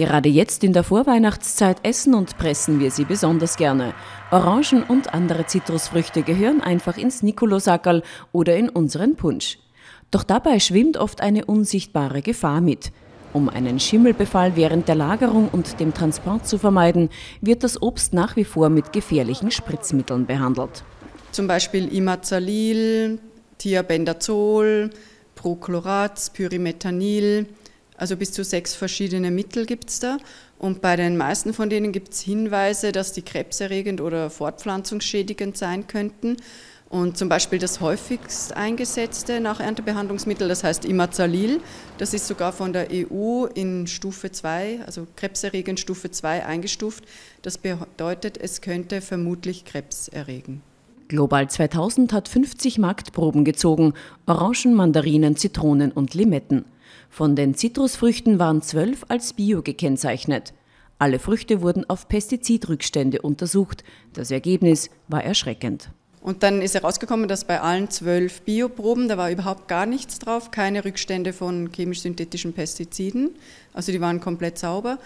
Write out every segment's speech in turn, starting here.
Gerade jetzt in der Vorweihnachtszeit essen und pressen wir sie besonders gerne. Orangen und andere Zitrusfrüchte gehören einfach ins Nikolosackerl oder in unseren Punsch. Doch dabei schwimmt oft eine unsichtbare Gefahr mit. Um einen Schimmelbefall während der Lagerung und dem Transport zu vermeiden, wird das Obst nach wie vor mit gefährlichen Spritzmitteln behandelt. Zum Beispiel Imazalil, Thiabendazol, Prochlorat, Pyrimethanil, also bis zu sechs verschiedene Mittel gibt es da. Und bei den meisten von denen gibt es Hinweise, dass die krebserregend oder fortpflanzungsschädigend sein könnten. Und zum Beispiel das häufigst eingesetzte Nacherntebehandlungsmittel, das heißt Imazalil, das ist sogar von der EU in Stufe 2, also krebserregend Stufe 2 eingestuft. Das bedeutet, es könnte vermutlich Krebs erregen. Global 2000 hat 50 Marktproben gezogen, Orangen, Mandarinen, Zitronen und Limetten. Von den Zitrusfrüchten waren zwölf als Bio gekennzeichnet. Alle Früchte wurden auf Pestizidrückstände untersucht. Das Ergebnis war erschreckend. Und dann ist herausgekommen, dass bei allen zwölf Bioproben, da war überhaupt gar nichts drauf, keine Rückstände von chemisch-synthetischen Pestiziden, also die waren komplett sauber.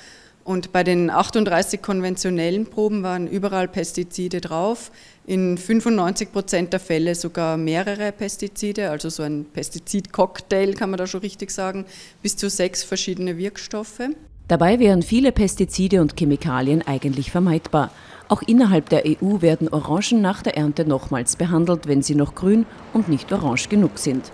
Und bei den 38 konventionellen Proben waren überall Pestizide drauf, in 95 Prozent der Fälle sogar mehrere Pestizide, also so ein Pestizidcocktail kann man da schon richtig sagen, bis zu sechs verschiedene Wirkstoffe. Dabei wären viele Pestizide und Chemikalien eigentlich vermeidbar. Auch innerhalb der EU werden Orangen nach der Ernte nochmals behandelt, wenn sie noch grün und nicht orange genug sind.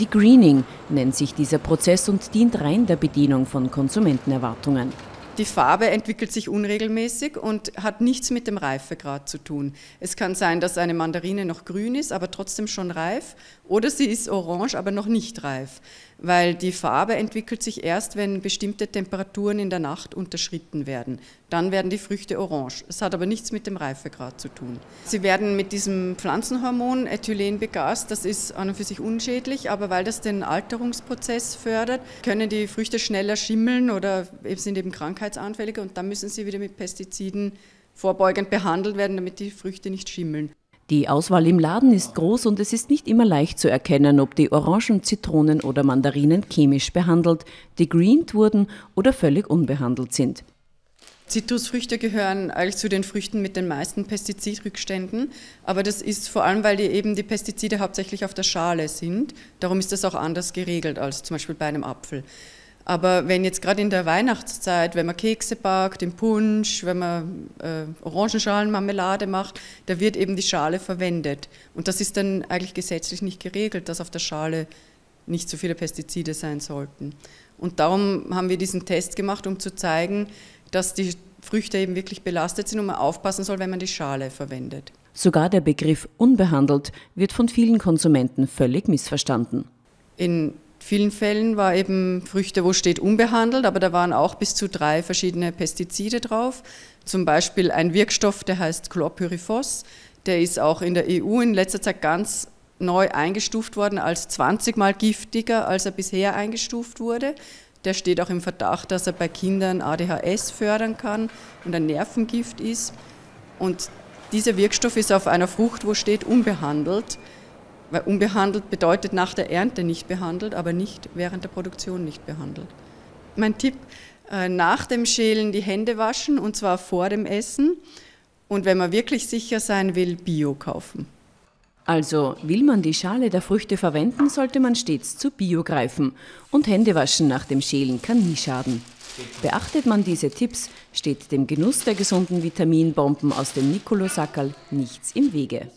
Die Greening nennt sich dieser Prozess und dient rein der Bedienung von Konsumentenerwartungen. Die Farbe entwickelt sich unregelmäßig und hat nichts mit dem Reifegrad zu tun. Es kann sein, dass eine Mandarine noch grün ist, aber trotzdem schon reif, oder sie ist orange, aber noch nicht reif, weil die Farbe entwickelt sich erst, wenn bestimmte Temperaturen in der Nacht unterschritten werden. Dann werden die Früchte orange. Es hat aber nichts mit dem Reifegrad zu tun. Sie werden mit diesem Pflanzenhormon Ethylen begast. Das ist an und für sich unschädlich, aber weil das den Alterungsprozess fördert, können die Früchte schneller schimmeln oder sind eben krankheitsanfälliger und dann müssen sie wieder mit Pestiziden vorbeugend behandelt werden, damit die Früchte nicht schimmeln. Die Auswahl im Laden ist groß und es ist nicht immer leicht zu erkennen, ob die Orangen, Zitronen oder Mandarinen chemisch behandelt, degreened wurden oder völlig unbehandelt sind. Zitrusfrüchte gehören eigentlich zu den Früchten mit den meisten Pestizidrückständen, aber das ist vor allem, weil die eben die Pestizide hauptsächlich auf der Schale sind. Darum ist das auch anders geregelt als zum Beispiel bei einem Apfel. Aber wenn jetzt gerade in der Weihnachtszeit, wenn man Kekse backt, im Punsch, wenn man äh, Orangenschalenmarmelade macht, da wird eben die Schale verwendet. Und das ist dann eigentlich gesetzlich nicht geregelt, dass auf der Schale nicht so viele Pestizide sein sollten. Und darum haben wir diesen Test gemacht, um zu zeigen, dass die Früchte eben wirklich belastet sind und man aufpassen soll, wenn man die Schale verwendet. Sogar der Begriff unbehandelt wird von vielen Konsumenten völlig missverstanden. In vielen Fällen war eben Früchte, wo steht unbehandelt, aber da waren auch bis zu drei verschiedene Pestizide drauf. Zum Beispiel ein Wirkstoff, der heißt Chlorpyrifos. Der ist auch in der EU in letzter Zeit ganz neu eingestuft worden als 20 mal giftiger, als er bisher eingestuft wurde. Der steht auch im Verdacht, dass er bei Kindern ADHS fördern kann und ein Nervengift ist. Und dieser Wirkstoff ist auf einer Frucht, wo steht unbehandelt. Weil unbehandelt bedeutet nach der Ernte nicht behandelt, aber nicht während der Produktion nicht behandelt. Mein Tipp, äh, nach dem Schälen die Hände waschen und zwar vor dem Essen. Und wenn man wirklich sicher sein will, Bio kaufen. Also will man die Schale der Früchte verwenden, sollte man stets zu Bio greifen. Und Händewaschen nach dem Schälen kann nie schaden. Beachtet man diese Tipps, steht dem Genuss der gesunden Vitaminbomben aus dem Nikolosackerl nichts im Wege.